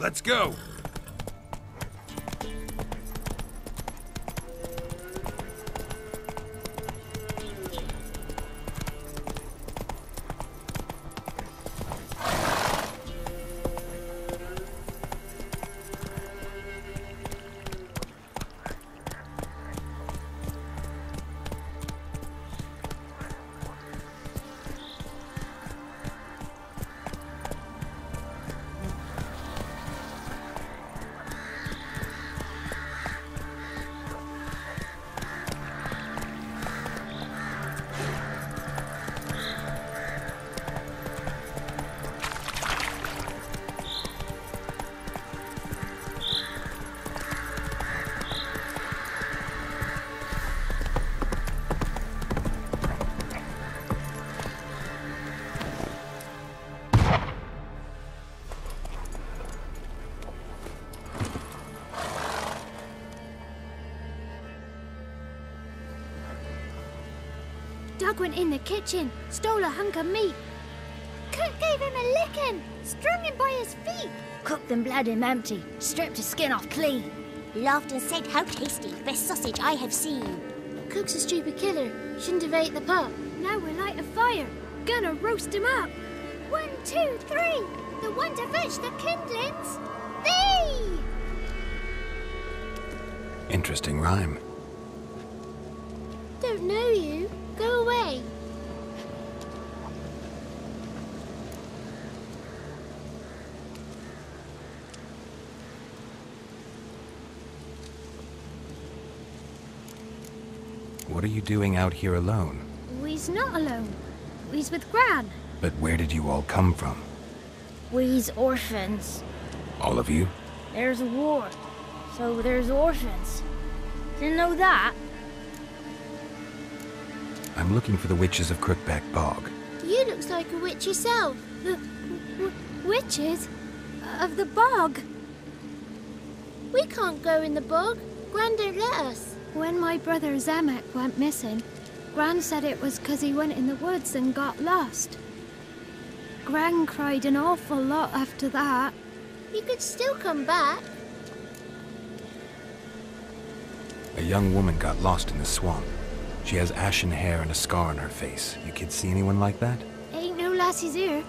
Let's go. Doug went in the kitchen, stole a hunk of meat. Cook gave him a licking, strung him by his feet. Cooked and bled him empty, stripped his skin off clean. Laughed and said, How tasty, best sausage I have seen. Cook's a stupid killer, shouldn't have ate the pup. Now we'll light a fire, gonna roast him up. One, two, three, the one to fetch the kindlings. Thee! Interesting rhyme. Don't know you. Go away. What are you doing out here alone? We's not alone. We's with Gran. But where did you all come from? We's orphans. All of you? There's a war, so there's orphans. Didn't know that. I'm looking for the witches of Crookback Bog. You looks like a witch yourself. The w- witches of the bog. We can't go in the bog. Gran don't let us. When my brother Zamek went missing, Gran said it was 'cause he went in the woods and got lost. Gran cried an awful lot after that. You could still come back. A young woman got lost in the swamp. She has ashen hair and a scar on her face. You kids see anyone like that? Ain't no lassies here.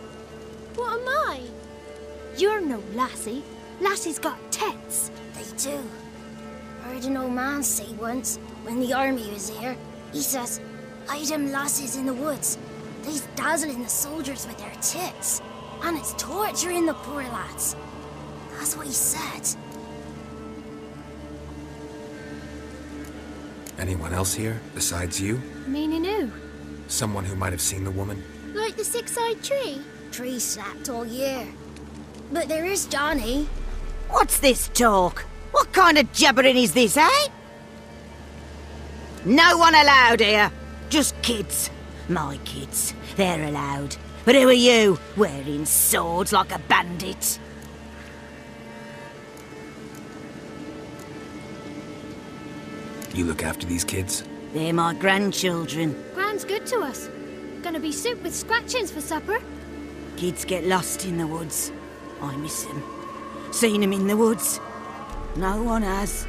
What am I? You're no lassie. Lassie's got tits. They do. I Heard an old man say once, when the army was here, he says, Hide them lasses in the woods. They's dazzling the soldiers with their tits. And it's torturing the poor lads. That's what he said. Anyone else here besides you? Meaning who? Someone who might have seen the woman? Like the six-eyed tree? Tree slapped all year. But there is Johnny. What's this talk? What kind of jabbering is this, eh? No one allowed here. Just kids. My kids. They're allowed. But who are you, wearing swords like a bandit? You look after these kids? They're my grandchildren. Gran's good to us. Gonna be soup with scratchings for supper. Kids get lost in the woods. I miss them. Seen them in the woods. No one has.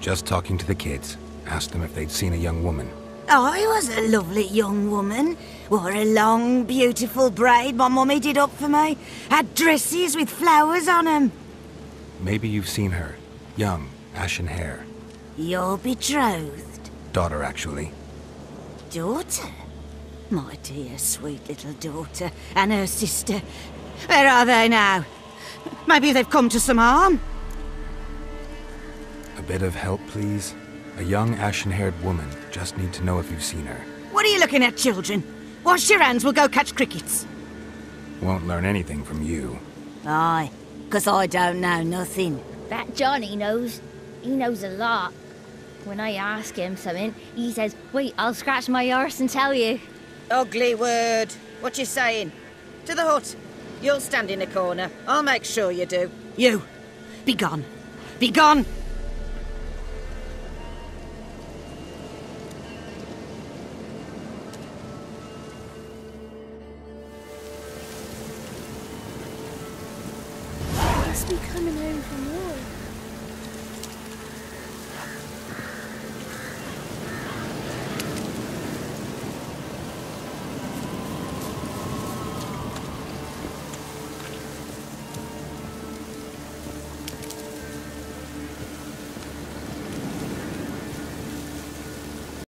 Just talking to the kids. Asked them if they'd seen a young woman. I was a lovely young woman. Wore a long, beautiful braid my mummy did up for me. Had dresses with flowers on on 'em. Maybe you've seen her. Young, ashen hair. You're betrothed. Daughter, actually. Daughter? My dear, sweet little daughter. And her sister. Where are they now? Maybe they've come to some harm. A bit of help, please? A young, ashen-haired woman. Just need to know if you've seen her. What are you looking at, children? Wash your hands, we'll go catch crickets. Won't learn anything from you. Aye, 'cause I don't know nothing. That Johnny knows. He knows a lot. When I ask him something, he says, Wait, I'll scratch my arse and tell you. Ugly word. What you saying? To the hut. You'll stand in a corner. I'll make sure you do. You, be gone. Be gone!